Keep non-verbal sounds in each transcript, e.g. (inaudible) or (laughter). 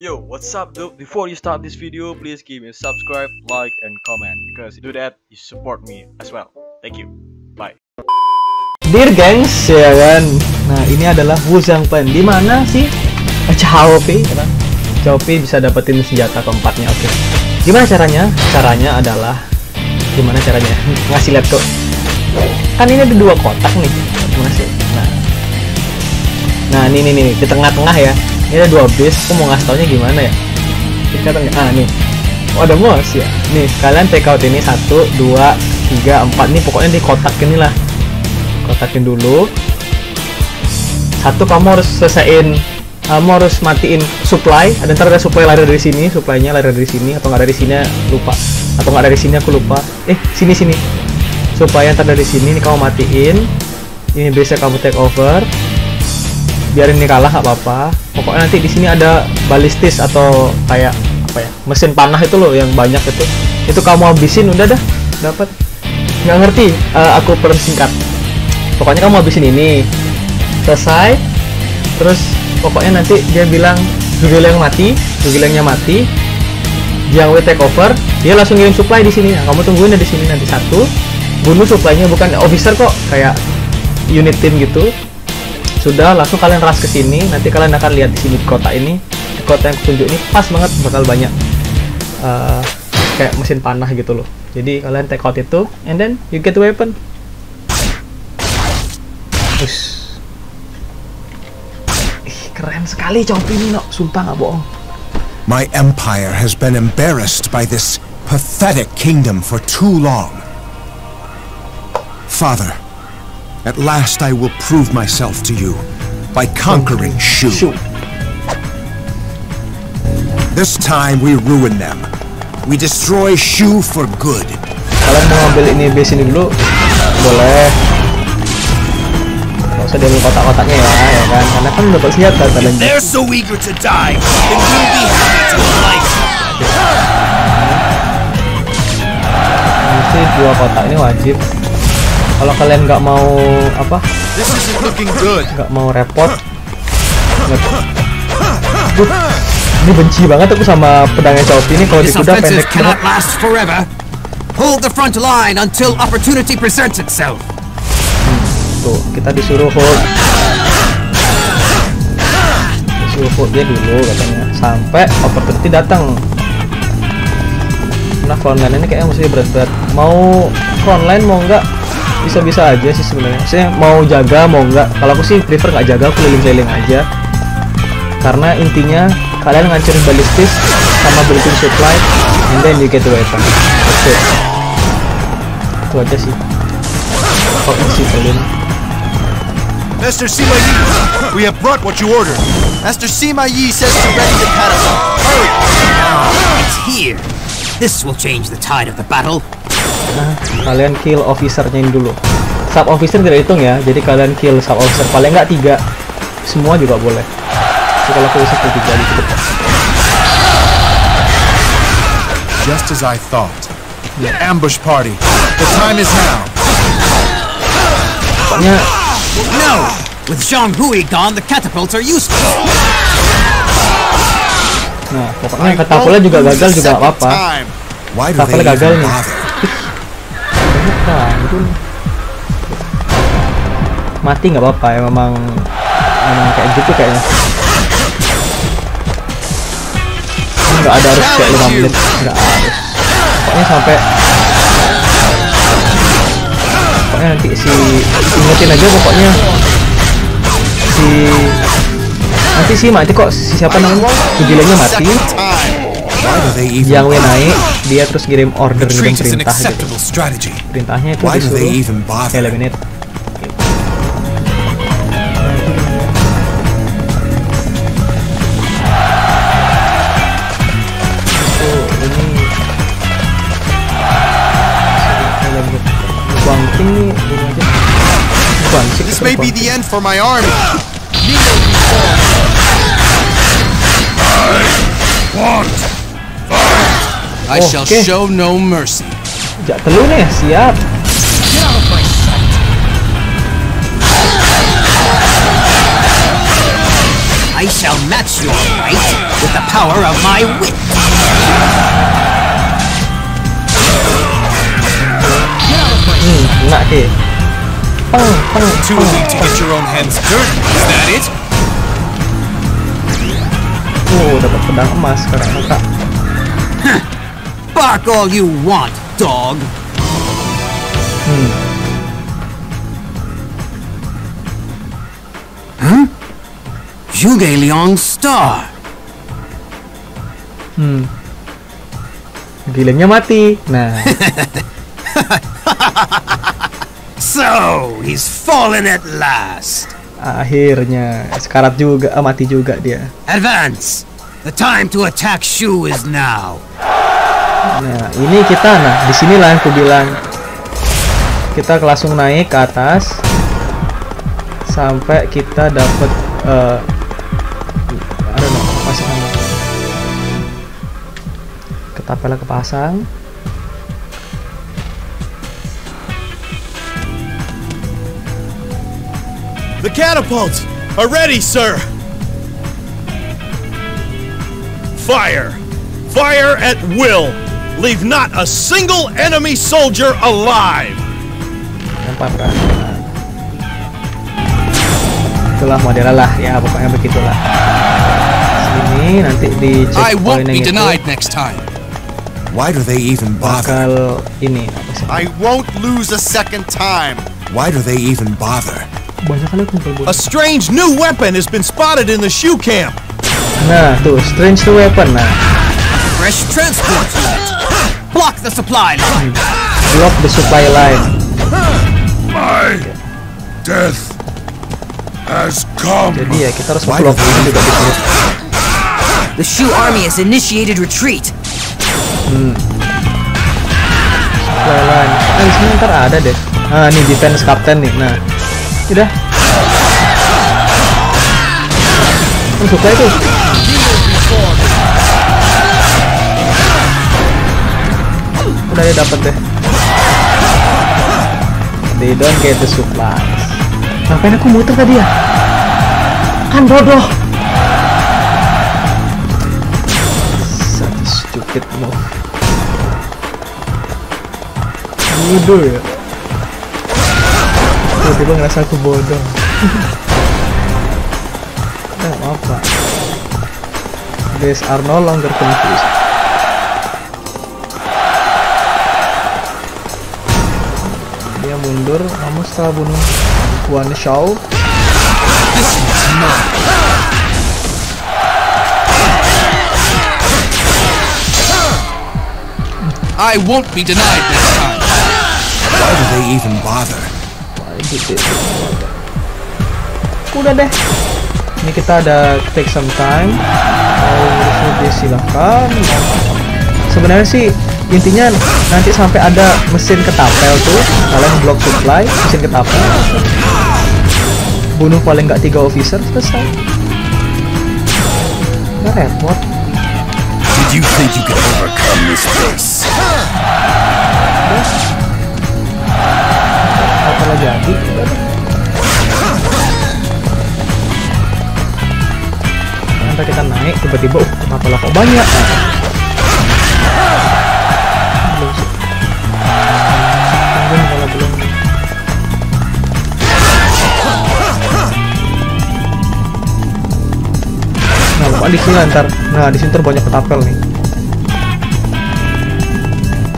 Yo, what's up dude? Before you start this video, please give me a subscribe, like, and comment because you do that, you support me as well. Thank you. Bye. Dear gengs, ya kan. Nah, ini adalah Wu Zhangpen. Di mana sih Chao Pi? Kan? Chao Pi bisa dapetin senjata keempatnya. Oke. Gimana caranya? Caranya adalah gimana caranya? (laughs) Ngasih lihat kok. Kan ini ada dua kotak nih. Gimana sih? Nah. Nah, ini nih di tengah-tengah ya. Ini ada dua base. Aku mau ngasih taunya gimana ya? Kita tengah. Ah, nih. Oh, ada mos ya. Nih, kalian take out ini satu, dua, tiga, empat. Nih pokoknya di kotak inilah kotakin dulu satu kamu harus selesaiin kamu harus matiin supply ada ntar ada supply lari dari sini supply-nya lari dari sini atau nggak dari sini lupa atau nggak dari sini aku lupa eh sini sini supaya ntar dari sini ini kamu matiin ini bisa kamu take over biar ini kalah nggak apa-apa pokoknya nanti di sini ada balistis atau kayak apa ya mesin panah itu loh yang banyak itu. Itu kamu habisin udah dah dapat nggak ngerti uh, aku persingkat. Pokoknya kamu habisin ini selesai. Terus pokoknya nanti dia bilang Google yang mati Google yang mati yang we take over dia langsung ngirim supply di sini. Nah, kamu tungguin di sini nanti satu. Bunuh supply-nya bukan officer kok kayak unit team gitu sudah langsung kalian ras ke sini nanti kalian akan lihat di sini kota ini di kota yang tunjuk ini pas banget bakal banyak uh, kayak mesin panah gitu loh jadi kalian take out itu and then you get the weapon keren sekali Chopi ini, no. Sumpah nggak bohong. My empire has been embarrassed by this pathetic kingdom for too long. Father, at last I will prove myself to you by conquering Shu. Shu. This time we ruin them. We destroy Shu for good. Kalian mau ambil ini base ini dulu? Boleh. Gak usah diambil kotak-kotaknya ya, ya kan? Karena kan dapat senjata kalian. They're so eager to die, then we'll be happy to life. Mesti dua kotak ini wajib. Kalau kalian nggak mau apa? Nggak mau repot? Duh, ini benci banget aku sama pedangnya Chopi ini. Kalau di kuda pendek banget. Hold the front line until opportunity presents itself. tuh kita disuruh hold. Disuruh hold dia dulu katanya. Sampai opportunity datang. Nah frontline ini kayaknya mesti berat-berat. Mau frontline mau nggak bisa-bisa aja sih sebenarnya maksudnya mau jaga mau nggak kalau aku sih prefer nggak jaga aku keliling-keliling aja karena intinya kalian ngancurin balistis sama building supply and then you get the weapon that's it itu aja sih kok isi kalian Master Sima Yi, we have brought what you ordered. Master Sima Yi says to ready the catapult. It's here. This will change the tide of the battle. Nah, kalian kill officernya ini dulu. Sub officer tidak hitung ya, jadi kalian kill sub officer paling nggak tiga. Semua juga boleh. Jadi kalau aku bisa kill tiga di situ. Just as I thought. Ambush party. The time is now. Pokoknya No! With Zhang Hui gone, the catapults are useless. nah, pokoknya katapulnya juga gagal juga apa-apa. They gagal nih. Itu mati nggak apa-apa ya memang memang kayak gitu kayaknya. Nggak ada harus kayak 5 menit, nggak harus. Pokoknya sampai pokoknya nanti si ingetin aja pokoknya si nanti sih mati kok si siapa namanya Kujilanya mati Yang W naik dia terus ngirim order an perintah gitu. perintahnya itu disuruh eliminate Oh, This may be the end for my army. (gasps) I shall Okay. show no mercy. Jak telu nih siap I shall match your might with the power of my wit. Hmm, kena ke. Peng, peng, Too weak to get your own hands dirty. Is that it? Oh, dapat pedang emas sekarang kakak. Bark all you want, dog. Hmm. Zhuge Liang's star. Hmm. Gilingnya mati. Nah, (laughs) So, he's fallen at last. akhirnya sekarat juga, ah, mati juga dia. Advance. The time to attack Shu is now. Nah, ini kita nah, di sinilah aku bilang kita langsung naik ke atas sampai kita dapat eh I don't know, pasangan. Ketapelnya kepasang. The catapults are ready, sir. Fire. Fire at will. Leave not a single enemy soldier alive. Nampak perasaan. Itulah modelnya lah ya pokoknya begitulah. Sini nanti di I won't checkpoint be yang itu denied next time. Why do they even bother? ini? I won't lose a second time. Why do they even bother? Banyak kali kumpul A strange new weapon has been spotted in the shoe camp. Nah tuh strange to weapon nah Fresh transport unit. Block the supply line. block the supply line. My death has come. Jadi ya kita harus block ini di sini. The Shu army has initiated retreat. Supply line. Nah di sini ntar ada deh. Nah nih defense captain nih. Nah udah. Oh, supply tuh. Ya dapat deh. They don't get the supplies. Ngapain aku muter tadi ya? Kan bodoh. Such a stupid move. Bodoh ya. Tiba-tiba ngerasa aku bodoh. (laughs) Nah, apa? These are no longer confused. Mundur, namun setelah bunuh Guan Shao, I won't be denied next time. Why do they even bother? gitu Udah deh. Ini kita ada take some time. Mau silahkan. Mau- Sebenarnya sih intinya nanti sampai ada mesin ketapel tuh kalian blok supply mesin ketapel. Bunuh paling nggak tiga officer selesai. Nggak repot. Did you think you could overcome this face? apalah jadi kita naik tiba-tiba uh kenapa lah kok banyak di sini lah ntar. Nah di sini ntar banyak ketapel nih.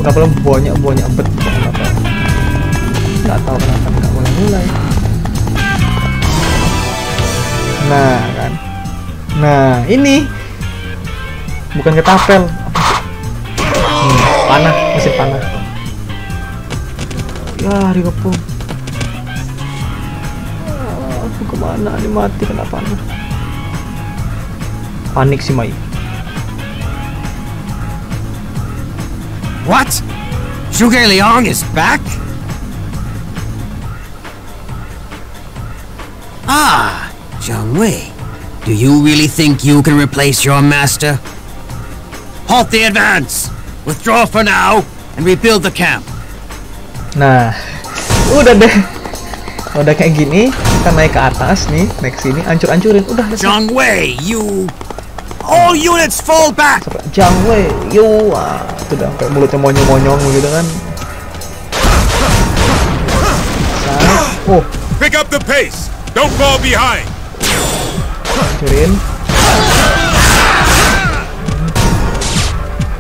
Ketapel banyak banyak bet. Kenapa nggak tahu kenapa nggak mulai mulai. Nah kan. Nah ini. Bukan ketapel. Hmm, panah mesin panah. Ya dikepung Ah, aku ke mana? Ini mati kena panah panik si Mai What? Zhuge Liang is back? Ah, Zhang Wei. Do you really think you can replace your master? Halt the advance! Withdraw for now and rebuild the camp. Nah, udah deh. Udah kayak gini, kita naik ke atas nih, naik sini, ancur-ancurin. Udah. Zhang Wei, you All units fall back! Jang Wei, yo, ah, itu dah kayak mulutnya monyong-monyong gitu kan. Oh, Pick up the pace! Don't fall behind! hancurin.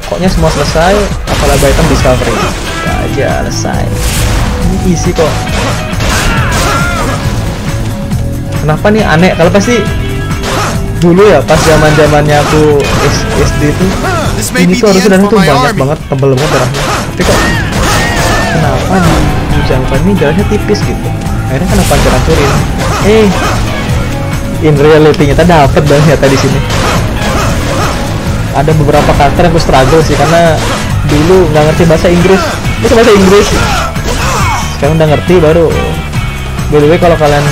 Pokoknya semua selesai, apalagi item discovery. Ya aja selesai. Ini easy kok. Kenapa nih aneh? Kalau pasti dulu ya pas zaman zamannya aku SD itu. May ini tuh harusnya darahnya tuh banyak banget tebel banget darahnya. Tapi kok kenapa di Mujangpan ini darahnya tipis gitu? Akhirnya kenapa hancur hancurin? Eh in reality kita dapet dong ternyata di sini. Ada beberapa karakter yang aku struggle sih karena dulu nggak ngerti bahasa Inggris. Itu bahasa Inggris? Sekarang udah ngerti baru. By the way kalau kalian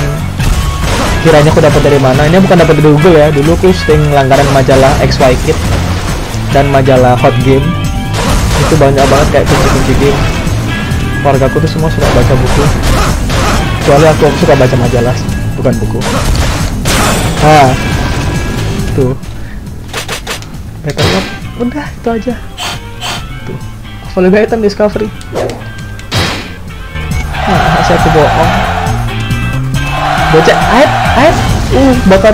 kiranya aku dapat dari mana. Ini bukan dapat dari Google ya. Dulu aku sering langganan majalah XY Kid dan majalah Hot Game. Itu banyak banget kayak kunci-kunci game. Keluarga aku tuh semua suka baca buku. Kecuali aku, suka baca majalah bukan buku. Nah tuh. Battle Up udah itu aja. Tuh. Available discovery. Nah masih aku bohong bocah air air uh bakar.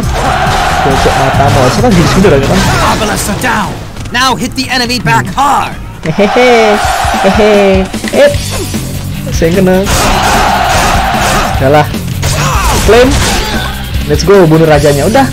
Bocah mata mau. Kan gini sudah kan Obelisks are down! Now hit the enemy back hard! hehehe. Hehehe. Eh. Saya kena. Udah lah claim let's go bunuh rajanya. Udah